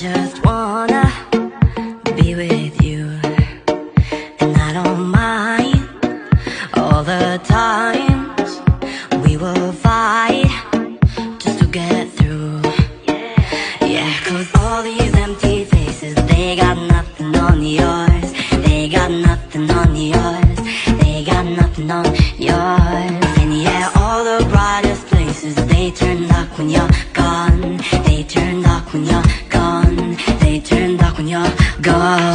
just wanna be with you, and I don't mind all the times we will fight just to get through. Yeah, cause all these empty faces, they got nothing on yours. They got nothing on yours. They got nothing on yours. And yeah, all the brightest places, they. They turn dark when you're your goal.